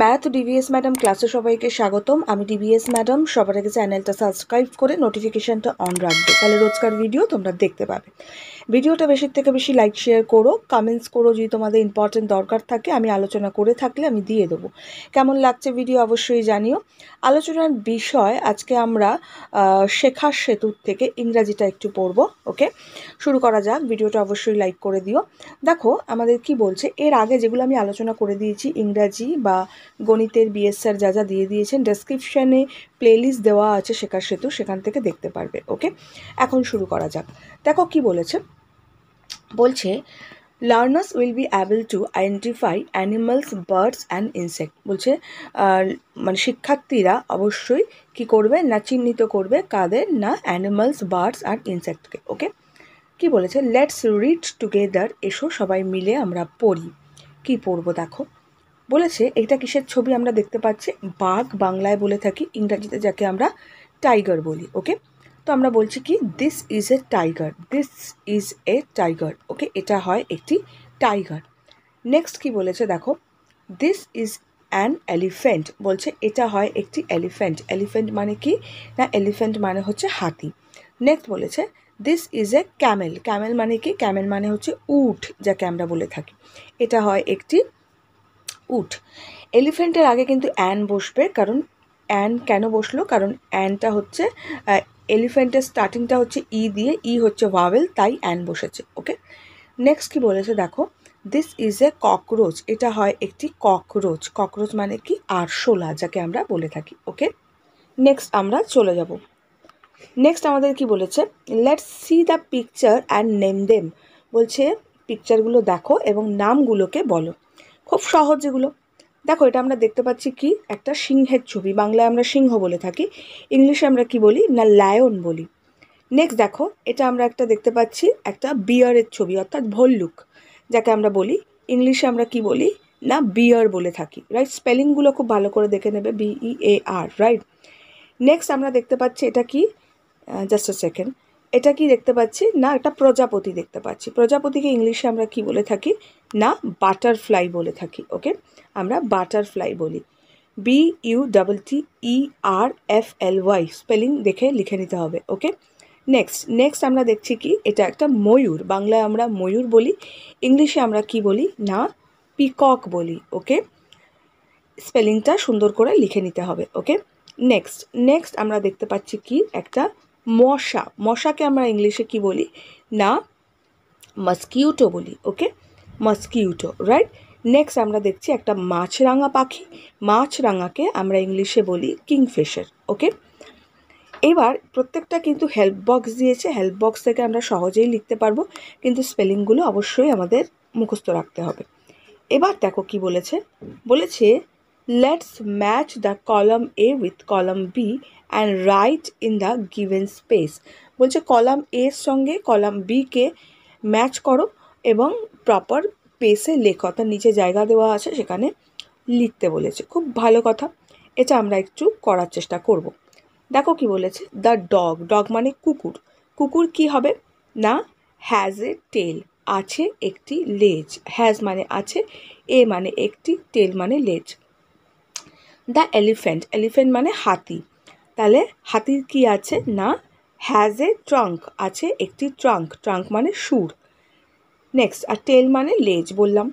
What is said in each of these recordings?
Math DVS madam ক্লাসে সবাইকে স্বাগতম। আমি ডিভিএস ম্যাডাম, সবার আগে চ্যানেলটা সাবস্ক্রাইব করে নোটিফিকেশানটা অন রাখবে। তাহলে রোজকার ভিডিও তোমরা দেখতে পাবে। ভিডিওটা বেশির থেকে বেশি লাইক শেয়ার করো কমেন্টস করো যদি তোমাদের ইম্পর্টেন্ট দরকার থাকে, আমি আলোচনা করে থাকলে আমি দিয়ে দেবো। কেমন লাগছে ভিডিও অবশ্যই জানিও। আলোচনার বিষয়, আজকে আমরা শেখার সেতুর থেকে ইংরাজিটা একটু পড়ব ওকে শুরু করা যাক, ভিডিওটা অবশ্যই লাইক করে দিও। দেখো, আমাদের কি বলছে, এর আগে যেগুলো আমি আলোচনা করে দিয়েছি, ইংরাজি বা গণিতের বিএসআর যা যা দিয়ে দিয়েছেন ডেসক্রিপশানে প্লেলিস্ট দেওয়া আছে শেখার সেতু, সেখান থেকে দেখতে পারবে ওকে এখন শুরু করা যাক। দেখো কি বলেছে বলছে learners will be able to identify animals birds and insect বলছে মানে শিক্ষার্থীরা অবশ্যই কি করবে না চিহ্নিত করবে কাদের না অ্যানিমালস বার্ডস আর ইনসেক্টকে ওকে কি বলেছে লেটস রিড টুগেদার এসো সবাই মিলে আমরা পড়ি। কি পড়ব দেখো? বলেছে, এটা কিসের ছবি আমরা দেখতে পাচ্ছি? বাঘ বাংলায় বলে থাকি, ইংরাজিতে যাকে আমরা টাইগার বলি ওকে তো আমরা বলছি কি this is a tiger this is a tiger okay এটা হয় একটি টাইগার নেক্সট কি বলেছে দেখো দিস ইজ অ্যান এলিফেন্ট বলছে এটা হয় একটি এলিফেন্ট এলিফেন্ট মানে কি? না এলিফেন্ট মানে হচ্ছে হাতি। নেক্সট বলেছে this is a camel camel মানে কি? ক্যামেল মানে হচ্ছে উট, যাকে আমরা বলে থাকি। এটা হয় একটি উট। এলিফেন্টের আগে কিন্তু অ্যান বসবে, কারণ অ্যান কেন বসল? কারণ অ্যানটা হচ্ছে এলিফেন্টের স্টার্টিংটা হচ্ছে ই দিয়ে ই হচ্ছে ভাওয়েল তাই অ্যান বসেছে ওকে নেক্সট কি বলেছে দেখো দিস ইজ এ ককরোচ এটা হয় একটি ককরোচ ককরোচ মানে কি? আরশোলা, যাকে আমরা বলে থাকি ওকে নেক্সট আমরা চলে যাব। নেক্সট আমাদের কি বলেছে? Let's see the picture and name them বলছে পিকচারগুলো দেখো এবং নামগুলোকে বলো। খুব সহজ যেগুলো দেখো, এটা আমরা দেখতে পাচ্ছি কি? একটা সিংহের ছবি। বাংলায় আমরা সিংহ বলে থাকি। ইংলিশে আমরা কি বলি? না, লায়ন বলি। নেক্সট দেখো, এটা আমরা একটা দেখতে পাচ্ছি, একটা বিয়ারের ছবি, অর্থাৎ ভল্লুক, যাকে আমরা বলি। ইংলিশে আমরা কি বলি? না, বিয়ার বলে থাকি রাইট স্পেলিংগুলো খুব ভালো করে দেখে নেবে B E A R right next আমরা দেখতে পাচ্ছি এটা কি? জাস্ট আ সেকেন্ড এটা কি দেখতে পাচ্ছি? না, একটা প্রজাপতি দেখতে পাচ্ছি। প্রজাপতিকে ইংলিশে আমরা কি বলে থাকি? না, বাটারফ্লাই বলে থাকি, ওকে? আমরা বাটারফ্লাই বলি। B U double T E R F L Y spelling দেখে লিখে নিতে হবে, ওকে? নেক্সট নেক্সট আমরা দেখছি কি? এটা একটা ময়ূর। বাংলায় আমরা ময়ূর বলি, ইংলিশে আমরা কি বলি? না, পিকক বলি, ওকে? স্পেলিংটা সুন্দর করে লিখে নিতে হবে, ওকে? নেক্সট নেক্সট আমরা দেখতে পাচ্ছি কি? একটা মশা, মশাকে আমরা ইংলিশে কি বলি? না মাস্কিউটো বলি ওকে মাস্কিউটো রাইট নেক্সট আমরা দেখছি একটা মাছরাঙা পাখি, মাছরাঙাকে আমরা ইংলিশে বলি কিংফিশার ওকে এবার প্রত্যেকটা কিন্তু হেল্প বক্স দিয়েছে হেল্প বক্স থেকে আমরা সহজেই লিখতে পারব, কিন্তু স্পেলিংগুলো অবশ্যই আমাদের মুখস্থ রাখতে হবে। এবার দেখো কি বলেছে বলেছে let's match the column A with column B and write in the given space বলছে কলাম এর সঙ্গে কলাম বিকে ম্যাচ করো এবং প্রপার পেসে লেখো। অর্থাৎ নিচে জায়গা দেওয়া আছে, সেখানে লিখতে বলেছে। খুব ভালো কথা। এটা আমরা একটু করার চেষ্টা করব। দেখো কি বলেছে দ্য ডগ ডগ মানে কুকুর। কুকুর কি হবে? না হ্যাজ এ টেল আছে একটি লেজ হ্যাজ মানে আছে এ মানে একটি টেল মানে লেজ দ্য এলিফ্যান্ট এলিফ্যান্ট মানে হাতি। তাহলে হাতির কি আছে? না হ্যাজ এ ট্রাঙ্ক আছে একটি ট্রাঙ্ক ট্রাঙ্ক মানে সুর। নেক্সট আর টেল মানে লেজ বললাম।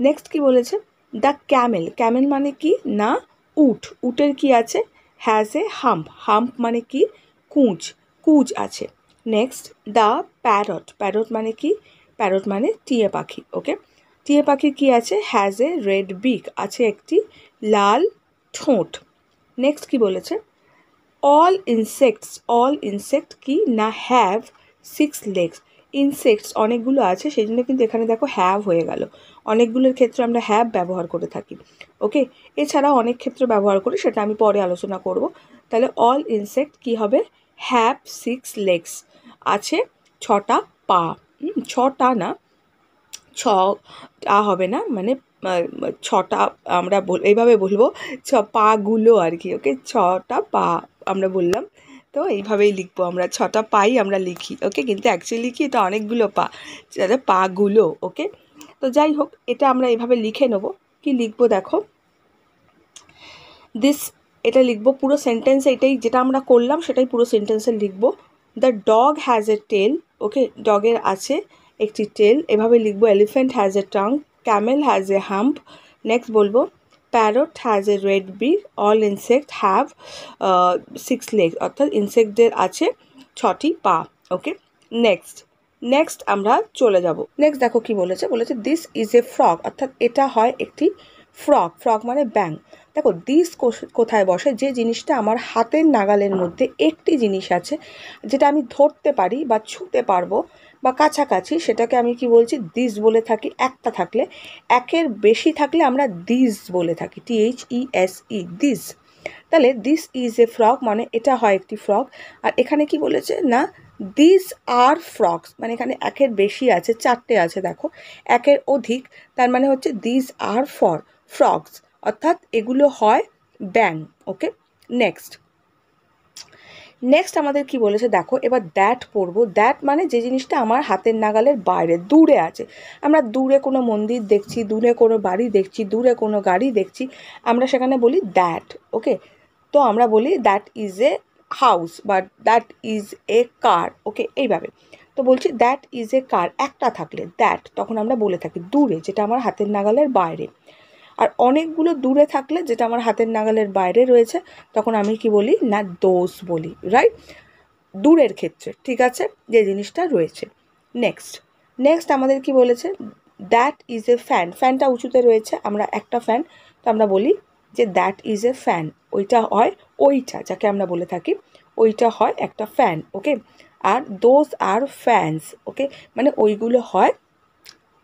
নেক্সট কি বলেছে? The Camel. ক্যামেল মানে কি? না, উট। উটের কি আছে? হ্যাজ এ হাম্প হাম্প মানে কি? কুঁজ। কুঁচ আছে। নেক্সট দ্য প্যারট প্যারট মানে কি? প্যারট মানে টিয়ে পাখি। ওকে টিয়ে পাখির কি আছে? হ্যাজ এ রেড বিক আছে একটি লাল ঠোঁট। নেক্সট কি বলেছে? অল ইনসেক্টস অল ইনসেক্ট কি? না হ্যাভ সিক্স লেগস ইনসেক্টস অনেকগুলো আছে সেই জন্য কিন্তু এখানে দেখো হ্যাভ হয়ে গেল। অনেকগুলোর ক্ষেত্রে আমরা হ্যাভ ব্যবহার করে থাকি। ওকে এছাড়া অনেক ক্ষেত্রে ব্যবহার করি, সেটা আমি পরে আলোচনা করব। তাহলে অল ইনসেক্ট কি হবে? হ্যাভ সিক্স লেগস আছে ছটা পা। ছটা না ছটা হবে না মানে ছটা আমরা এইভাবে বলব, ছ পাগুলো আর কি, ওকে? ছটা পা আমরা বললাম। তো এইভাবেই লিখব আমরা, ছটা পাই আমরা লিখি, ওকে? কিন্তু অ্যাকচুয়ালি কি এটা অনেকগুলো পা যাতে পাগুলো, ওকে? তো যাই হোক, এটা আমরা এভাবে লিখে নেব। কি লিখব দেখো? দিস এটা লিখব পুরো সেন্টেন্স এটাই যেটা আমরা করলাম, সেটাই পুরো সেন্টেন্সে লিখব। The dog has a tail okay? ডগের আছে একটি টেল এভাবে লিখব elephant has a tongue camel has a hump next বলব। Parrot has a red B all insect have six leg অর্থাৎ ইনসেক্টদের আছে ছটি পা। ওকে নেক্সট নেক্সট আমরা চলে যাব। নেক্সট দেখো কি বলেছে? বলেছে দিস ইজ এ ফ্রক অর্থাৎ এটা হয় একটি ফ্রক ফ্রক মানে ব্যাং দেখো দিস কোথায় বসে? যে জিনিসটা আমার হাতের নাগালের মধ্যে একটি জিনিস আছে, যেটা আমি ধরতে পারি বা ছুঁতে পারব বা কাছাকাছি সেটাকে আমি কি বলছি দিস বলে থাকি, একটা থাকলে। একের বেশি থাকলে আমরা দিস বলে থাকি T H E S E this তাহলে দিস ইজ এ ফ্রক মানে এটা হয় একটি ফ্রক আর এখানে কি বলেছে? না দিস আর ফ্রকস মানে এখানে একের বেশি আছে, চারটে আছে, দেখো। একের অধিক, তার মানে হচ্ছে দিস আর ফর ফ্রকস অর্থাৎ এগুলো হয় ব্যাং ওকে নেক্সট নেক্সট আমাদের কি বলেছে? দেখো, এবার দ্যাট পড়ব। দ্যাট মানে যে জিনিসটা আমার হাতের নাগালের বাইরে, দূরে আছে। আমরা দূরে কোনো মন্দির দেখছি, দূরে কোনো বাড়ি দেখছি, দূরে কোনো গাড়ি দেখছি, আমরা সেখানে বলি দ্যাট ওকে তো আমরা বলি দ্যাট ইজ এ হাউস বা that is a car okay এইভাবে। তো বলছি দ্যাট ইজ এ কার একটা থাকলে দ্যাট তখন আমরা বলে থাকি দূরে, যেটা আমার হাতের নাগালের বাইরে। অনেকগুলো দূরে থাকলে যেটা আমার হাতের নাগালের বাইরে রয়েছে, তখন আমি কি বলি? না, দোষ বলি রাইট দূরের ক্ষেত্রে, ঠিক আছে? যে জিনিসটা রয়েছে। নেক্সট নেক্সট আমাদের কি বলেছে? দ্যাট ইজ এ ফ্যান ফ্যানটা উঁচুতে রয়েছে, আমরা একটা ফ্যান তো আমরা বলি যে দ্যাট ইজ এ ফ্যান ওইটা হয় ওইটা, যাকে আমরা বলে থাকি, ওইটা হয় একটা ফ্যান ওকে আর দোজ আর ফ্যানস ওকে মানে ওইগুলো হয়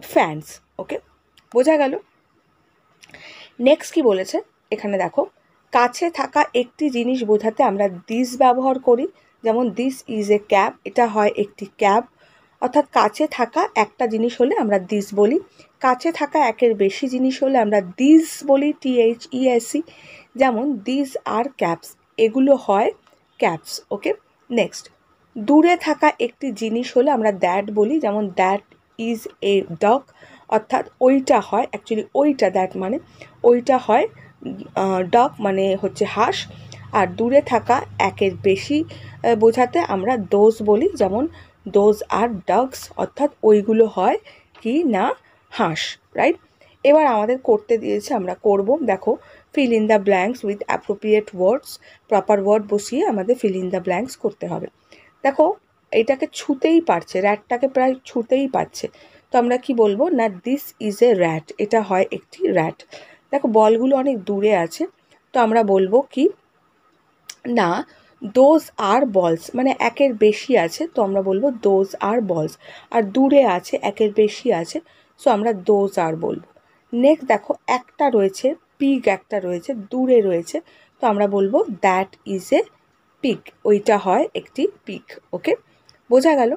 ফ্যানস ওকে বোঝা গেল? নেক্সট কি বলেছে? এখানে দেখো, কাছে থাকা একটি জিনিস বোঝাতে আমরা দিস ব্যবহার করি, যেমন দিস ইজ এ ক্যাব এটা হয় একটি ক্যাব অর্থাৎ কাছে থাকা একটা জিনিস হলে আমরা দিস বলি, কাছে থাকা একের বেশি জিনিস হলে আমরা দিস বলি টি এইচ ই এসি যেমন দিস আর ক্যাপস এগুলো হয় ক্যাপস ওকে নেক্সট দূরে থাকা একটি জিনিস হলে আমরা দ্যাট বলি, যেমন দ্যাট ইজ এ ডগ অর্থাৎ ওইটা হয় অ্যাকচুয়ালি ওইটা দ্যাট মানে ওইটা হয় ডগ মানে হচ্ছে হাঁস, আর দূরে থাকা একের বেশি বোঝাতে আমরা দোজ বলি, যেমন দোজ আর ডগস, অর্থাৎ ওইগুলো হয় কি না, হাঁস রাইট এবার আমাদের করতে দিয়েছে, আমরা করব, দেখো fill in the blanks with appropriate words proper word বসিয়ে আমাদের ফিল ইন দ্য ব্ল্যাঙ্কস করতে হবে। দেখো, এটাকে ছুতেই পারছে র্যাটটাকে প্রায় ছুতেই পাচ্ছে তো আমরা কি বলব? না দিস ইজ এ র্যাট এটা হয় একটি র্যাট দেখো, বলগুলো অনেক দূরে আছে। তো আমরা বলব কি? না দোজ আর বলস মানে একের বেশি আছে, তো আমরা বলব দোজ আর বলস আর দূরে আছে, একের বেশি আছে সো আমরা দোজ আর বলব। নেক্সট দেখো, একটা রয়েছে পিগ একটা রয়েছে, দূরে রয়েছে। তো আমরা বলব দ্যাট ইজ এ পিক ওইটা হয় একটি পিক ওকে বোঝা গেল?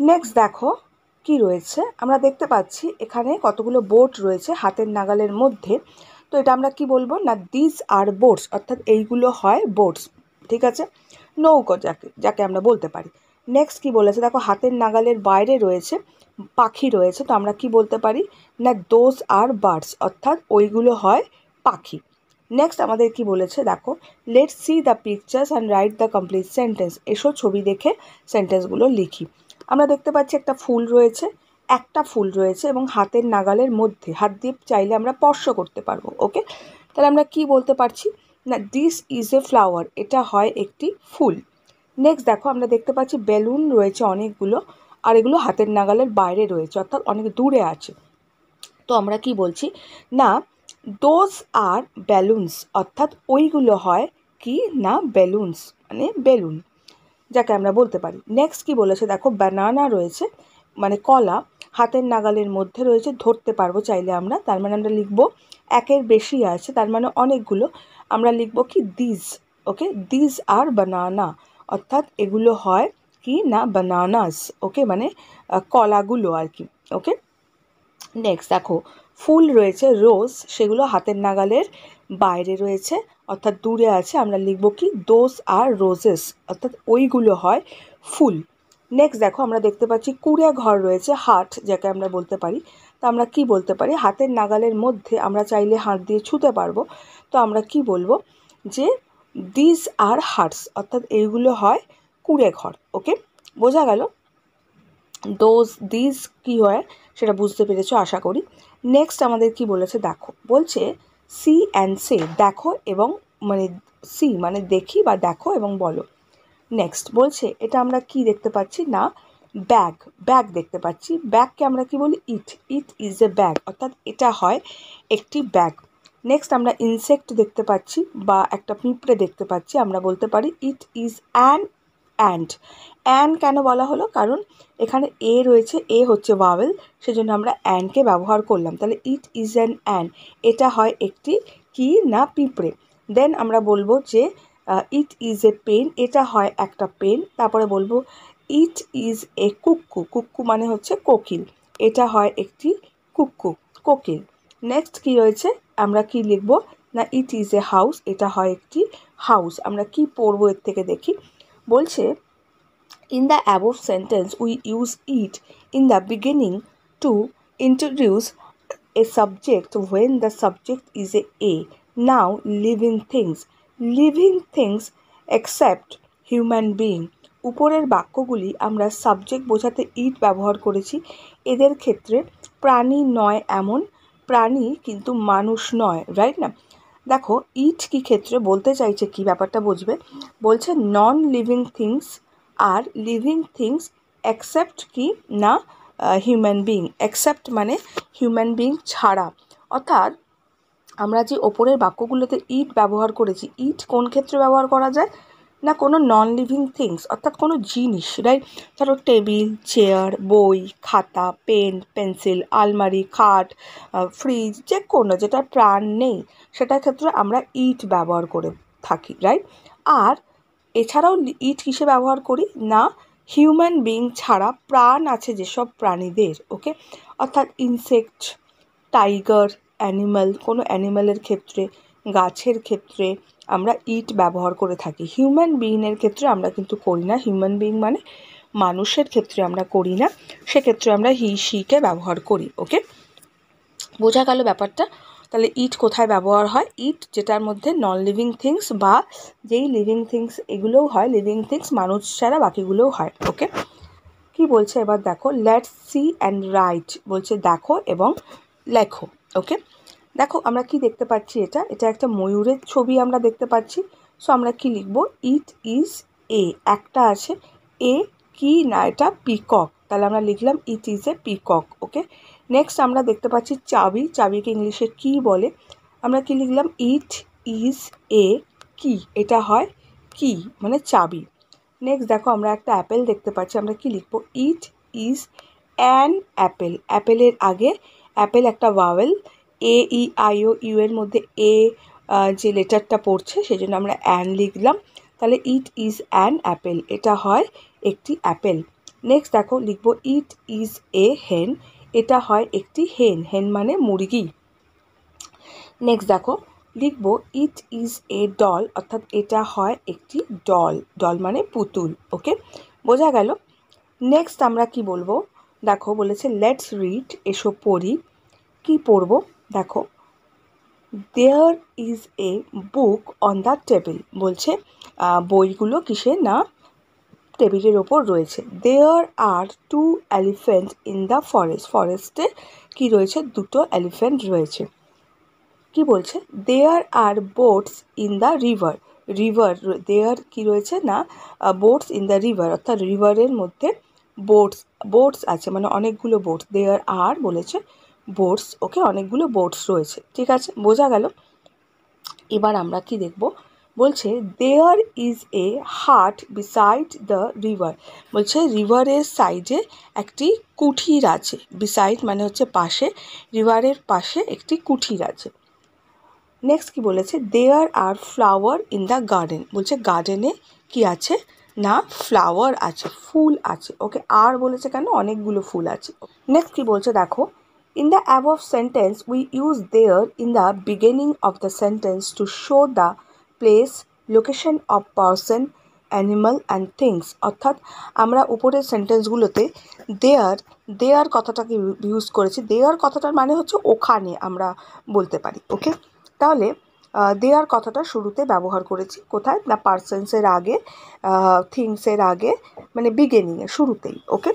নেক্সট দেখো কি রয়েছে? আমরা দেখতে পাচ্ছি এখানে কতগুলো বোট রয়েছে হাতের নাগালের মধ্যে। তো এটা আমরা কি বলব? না দিস আর বোটস অর্থাৎ এইগুলো হয় বোটস ঠিক আছে? নৌকো যাকে যাকে আমরা বলতে পারি। নেক্সট কি বলেছে? দেখো, হাতের নাগালের বাইরে রয়েছে পাখি রয়েছে, তো আমরা কি বলতে পারি? না দোজ আর বার্ডস অর্থাৎ ওইগুলো হয় পাখি। নেক্সট আমাদের কি বলেছে? দেখো let see the pictures and write the complete sentence এসো ছবি দেখে সেন্টেন্সগুলো লিখি। আমরা দেখতে পাচ্ছি একটা ফুল রয়েছে, একটা ফুল রয়েছে এবং হাতের নাগালের মধ্যে, হাত দিয়ে চাইলে আমরা স্পর্শ করতে পারব ওকে তাহলে আমরা কি বলতে পারছি? না দিস ইজ এ ফ্লাওয়ার এটা হয় একটি ফুল। নেক্সট দেখো, আমরা দেখতে পাচ্ছি বেলুন রয়েছে অনেকগুলো, আর এগুলো হাতের নাগালের বাইরে রয়েছে, অর্থাৎ অনেক দূরে আছে। তো আমরা কি বলছি? না দোজ আর বেলুনস অর্থাৎ ওইগুলো হয় কি? না বেলুনস মানে বেলুন যাকে আমরা বলতে পারি। নেক্সট কি বলেছে? দেখো ব্যানানা রয়েছে মানে কলা, হাতের নাগালের মধ্যে রয়েছে, ধরতে পারব চাইলে আমরা। তার মানে আমরা লিখব, একের বেশি আছে, তার মানে অনেকগুলো। আমরা লিখব কি? These okay these are banana অর্থাৎ এগুলো হয় কি? না বানানাস ওকে মানে কলাগুলো আর কি ওকে নেক্সট দেখো, ফুল রয়েছে রোজ সেগুলো হাতের নাগালের বাইরে রয়েছে, অর্থাৎ দূরে আছে, আমরা লিখব কি, দোস আর রোজেস, অর্থাৎ ওইগুলো হয় ফুল। নেক্সট দেখো, আমরা দেখতে পাচ্ছি কুড়ে ঘর রয়েছে, হাট, যাকে আমরা বলতে পারি। তো আমরা কি বলতে পারি? হাতের নাগালের মধ্যে আমরা চাইলে হাত দিয়ে ছুতে পারব। তো আমরা কি বলব? যে দিস আর হার্টস অর্থাৎ এইগুলো হয় কুড়ে ঘর ওকে বোঝা গেল? দোজ দিস কি হয়? সেটা বুঝতে পেরেছ, আশা করি। নেক্সট আমাদের কি বলেছে? দেখো, বলছে সি অ্যান্ড সে দেখো এবং মানে সি মানে দেখি বা দেখো এবং বলো। নেক্সট বলছে, এটা আমরা কি দেখতে পাচ্ছি? না ব্যাগ ব্যাগ দেখতে পাচ্ছি। ব্যাগকে আমরা কি বলি? ইট ইট ইজ এ ব্যাগ অর্থাৎ এটা হয় একটি ব্যাগ নেক্সট আমরা ইনসেক্ট দেখতে পাচ্ছি বা একটা পিঁপড়ে দেখতে পাচ্ছি। আমরা বলতে পারি it is an and an কেন বলা হলো? কারণ এখানে এ রয়েছে এ হচ্ছে ভাওয়েল সেজন্য আমরা অ্যানকে ব্যবহার করলাম। তাহলে ইট ইজ অ্যান অ্যান এটা হয় একটি কি না পিঁপড়ে। দেন আমরা বলব যে ইট ইজ এ পেন এটা হয় একটা পেন তারপরে বলব ইট ইজ এ কুক্কু কুক্কু মানে হচ্ছে কোকিল, এটা হয় একটি কুক্কু, কোকিল। নেক্সট কি রয়েছে? আমরা কি লিখব? না ইট ইজ এ হাউস এটা হয় একটি হাউস আমরা কি পড়ব এর থেকে দেখি। বলছে in the above sentence we use it in the beginning to introduce a subject when the subject is a a now living things living things accept human being উপরের বাক্যগুলি আমরা সাবজেক্ট বোঝাতে ইট ব্যবহার করেছি। এদের ক্ষেত্রে প্রাণী নয় এমন। প্রাণী কিন্তু মানুষ নয় রাইট না? দেখো ইট কি ক্ষেত্রে বলতে চাইছে কি ব্যাপারটা বুঝবে? বলছে নন লিভিং থিংস আর লিভিং থিংস অ্যাকসেপ্ট কি? না হিউম্যান বিং অ্যাকসেপ্ট মানে হিউম্যান বিং ছাড়া। অর্থাৎ আমরা যে ওপরের বাক্যগুলোতে ইট ব্যবহার করেছি ইট কোন ক্ষেত্রে ব্যবহার করা যায়? না কোনো নন লিভিং থিংস অর্থাৎ কোনো জিনিস রাইট ধরো টেবিল চেয়ার বই, খাতা পেন পেন্সিল আলমারি, খাট ফ্রিজ যে কোনো যেটা প্রাণ নেই, সেটার ক্ষেত্রে আমরা ইট ব্যবহার করে থাকি রাইট আর এছাড়াও ইট কিসে ব্যবহার করি? না হিউম্যান বিং ছাড়া প্রাণ আছে যেসব প্রাণীদের ওকে অর্থাৎ ইনসেক্ট টাইগার অ্যানিম্যাল কোনো অ্যানিম্যালের ক্ষেত্রে, গাছের ক্ষেত্রে আমরা ইট ব্যবহার করে থাকি। হিউম্যান বিইংয়ের ক্ষেত্রে আমরা কিন্তু করি না। হিউম্যান বিইং মানে মানুষের ক্ষেত্রে আমরা করি না। সেক্ষেত্রে আমরা হি শিকে ব্যবহার করি ওকে বোঝা গেল ব্যাপারটা? তাহলে ইট কোথায় ব্যবহার হয়? ইট যেটার মধ্যে নন লিভিং থিংস বা যেই লিভিং থিংস এগুলোও হয় লিভিং থিংস মানুষ ছাড়া বাকিগুলোও হয় ওকে কি বলছে? এবার দেখো লেটস সি অ্যান্ড রাইট বলছে দেখো এবং লেখো ওকে দেখো, আমরা কি দেখতে পাচ্ছি এটা? এটা একটা ময়ূরের ছবি আমরা দেখতে পাচ্ছি। সো আমরা কি লিখব? ইট ইজ এ একটা আছে। এ কি না, এটা পিকক তাহলে আমরা লিখলাম it is a peacock okay next আমরা দেখতে পাচ্ছি চাবি। চাবিকে ইংলিশে কি বলে? আমরা কি লিখলাম? ইট ইজ এ কি এটা হয় কি মানে চাবি। নেক্সট দেখো, আমরা একটা অ্যাপেল দেখতে পাচ্ছি। আমরা কি লিখব? ইট ইজ অ্যান অ্যাপেল অ্যাপেলের আগে অ্যাপেল একটা vowel A E I O U এর মধ্যে এ যে লেটারটা পড়ছে সেই জন্য আমরা অ্যান লিখলাম। তাহলে ইট ইজ অ্যান অ্যাপেল এটা হয় একটি অ্যাপেল নেক্সট দেখো, লিখব ইট ইজ এ হেন এটা হয় একটি হেন হেন মানে মুরগি। নেক্সট দেখো, লিখব ইট ইজ এ ডল অর্থাৎ এটা হয় একটি ডল ডল মানে পুতুল। ওকে বোঝা গেল? নেক্সট আমরা কি বলব? দেখো, বলেছে লেটস রিড এসো পড়ি। কি পড়ব? দেখো there is a book on the table বলছে বইগুলো কিসে না, টেবিলের ওপর রয়েছে। There are two elephant in the forest ফরেস্টে কি রয়েছে? দুটো এলিফেন্ট রয়েছে। কি বলছে? There are boats in the river river দেয়ার কি রয়েছে? না বোটস ইন দ্য রিভার অর্থাৎ রিভারের মধ্যে বোটস বোটস আছে মানে অনেকগুলো বোটস দেয়ার আর বলেছে। বোটস ওকে অনেকগুলো বোটস রয়েছে, ঠিক আছে? বোঝা গেল? এবার আমরা কি দেখব? বলছে there is a heart beside the river বলছে রিভারের সাইডে একটি কুঠির আছে বিসাইড মানে হচ্ছে পাশে রিভারের পাশে একটি কুঠির আছে। নেক্সট কি বলেছে? There are flower in the garden বলছে গার্ডেনে কি আছে? না ফ্লাওয়ার আছে, ফুল আছে। ওকে, আর বলেছে কেন? অনেকগুলো ফুল আছে। নেক্সট কি বলছে? দেখো In the above sentence, we use there in the beginning of the sentence to show the place, location of person, animal and things অর্থাৎ আমরা উপরের সেন্টেন্সগুলোতে দেয়ার দেয়ার কথাটাকে ইউজ করেছি। দেয়ার কথাটার মানে হচ্ছে ওখানে আমরা বলতে পারি ওকে তাহলে দেয়ার কথাটা শুরুতে ব্যবহার করেছি। কোথায়? না পার্সনসের আগে থিংসের আগে মানে বিগিনিংয়ে শুরুতেই ওকে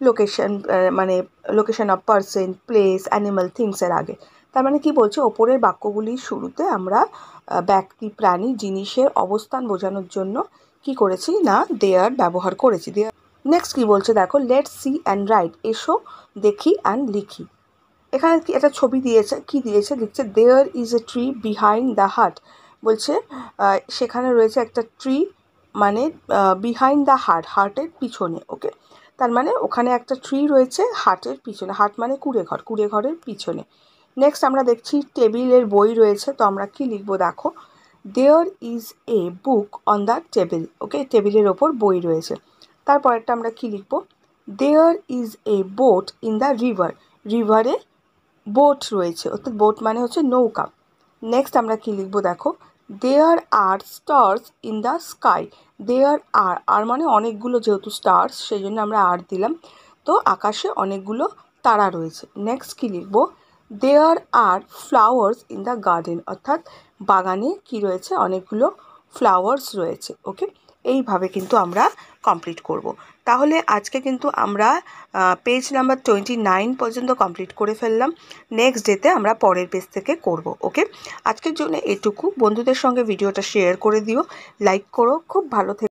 লোকেশন মানে location of person place animal থিংসের আগে। তার মানে কি বলছে? ওপরের বাক্যগুলির শুরুতে আমরা ব্যক্তি, প্রাণী, জিনিসের অবস্থান বোঝানোর জন্য কি করেছি? না দেয়ার ব্যবহার করেছি। দেয়ার নেক্সট কি বলছে? দেখো লেট সি অ্যান্ড রাইট এসো, দেখি অ্যান্ড লিখি। এখানে কি একটা ছবি দিয়েছে, কি দিয়েছে? লিখছে there is a tree behind the heart বলছে সেখানে রয়েছে একটা ট্রি মানে বিহাইন্ড দ্য হার্ট হার্টের পিছনে ওকে তার মানে ওখানে একটা ট্রি রয়েছে হাটের পিছনে। হাট মানে কুড়ে ঘর, কুড়ে ঘরের পিছনে। নেক্সট আমরা দেখছি টেবিলের বই রয়েছে, তো আমরা কি লিখব দেখো? There is a book on the table okay টেবিলের ওপর বই রয়েছে। তারপরেরটা আমরা কি লিখব? There is a boat in the river রিভারে boat রয়েছে, অর্থাৎ বোট মানে হচ্ছে নৌকা। নেক্সট আমরা কি লিখব দেখো? There are stars in the sky there are are মানে অনেকগুলো যেহেতু স্টার্স সেই জন্য আমরা আর দিলাম। তো আকাশে অনেকগুলো তারা রয়েছে। নেক্সট কি লিখব? There are flowers in the garden অর্থাৎ বাগানে কি রয়েছে? অনেকগুলো ফ্লাওয়ার্স রয়েছে। ওকে এইভাবে কিন্তু আমরা কমপ্লিট করব। তাহলে আজকে কিন্তু আমরা পেজ নাম্বার টোয়েন্টি নাইন পর্যন্ত কমপ্লিট করে ফেললাম। নেক্সট ডেতে আমরা পরের পেজ থেকে করব ওকে আজকের জন্য এটুকু। বন্ধুদের সঙ্গে ভিডিওটা শেয়ার করে দিও। লাইক করো। খুব ভালো